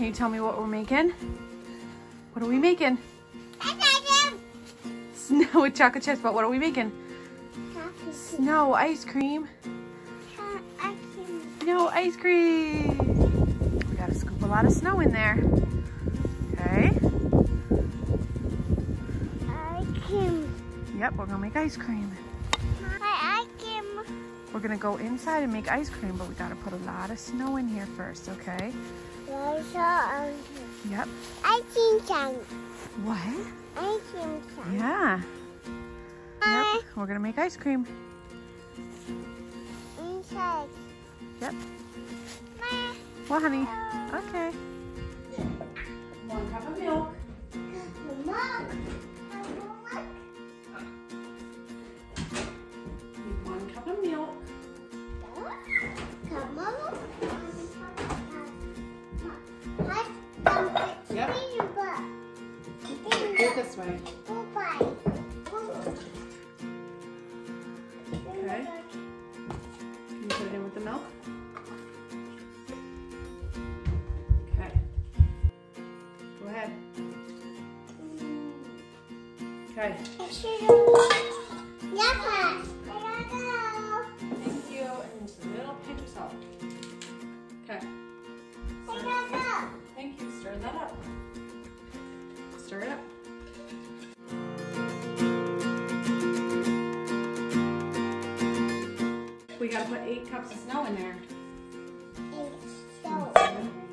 Can you tell me what we're making? What are we making? Snow with chocolate chips, but what are we making? Snow ice cream. No ice cream. We gotta scoop a lot of snow in there. Okay. Ice cream. Yep, we're gonna make ice cream. We're gonna go inside and make ice cream, but we gotta put a lot of snow in here first, okay? Yep. Ice cream chunk. What? Ice cream chunk. Yeah. Yep. We're gonna make ice cream. Inside. Yep. Well, honey. Okay. It this way. Okay. Can you put it in with the milk? Okay. Go ahead. Okay. Gotta put eight cups of snow in there. Snow.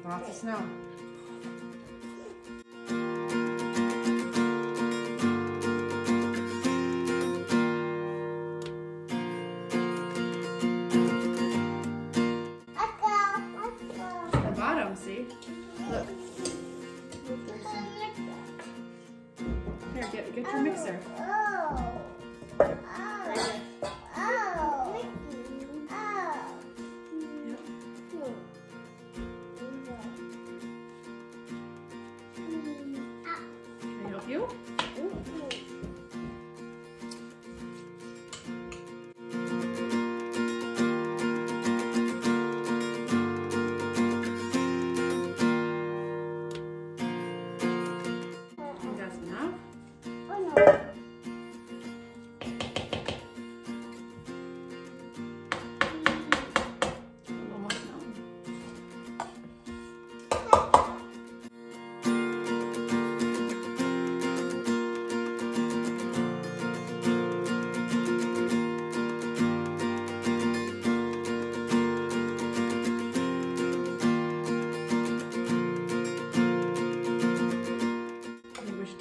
Lots of snow. The bottom, see? Look. Here, get get your mixer. I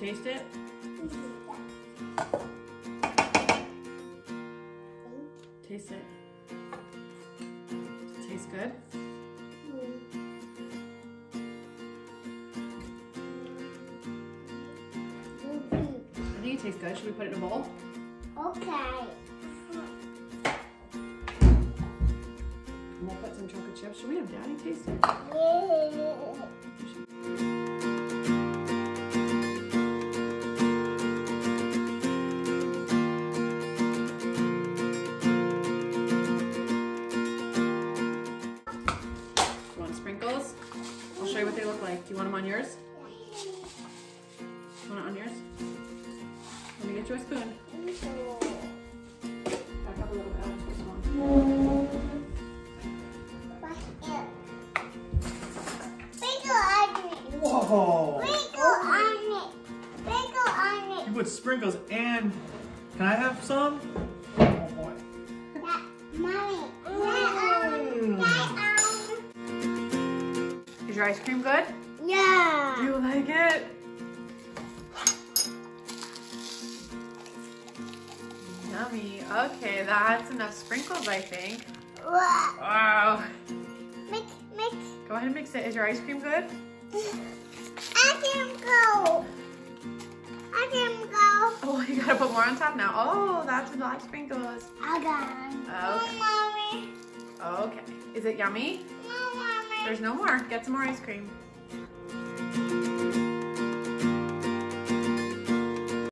taste it? Taste it. Tastes good? I think it tastes good. Should we put it in a bowl? Okay. And we'll put some chocolate chips. Should we have Daddy taste it? On yours? Want it on yours? Let me get you a spoon. Back up a little bit. I'll just put some on. Whoa! You put sprinkles and can I have some? Oh boy. Is your ice cream good? Yeah. Do you like it? Yummy. Okay, that's enough sprinkles, I think. Wow. Mix, mix. Go ahead and mix it. Is your ice cream good? I can go. I can go. Oh, you gotta put more on top now. Oh, that's a lot of sprinkles. I got it. Okay. mommy. Okay. Is it yummy? No, mommy. There's no more. Get some more ice cream.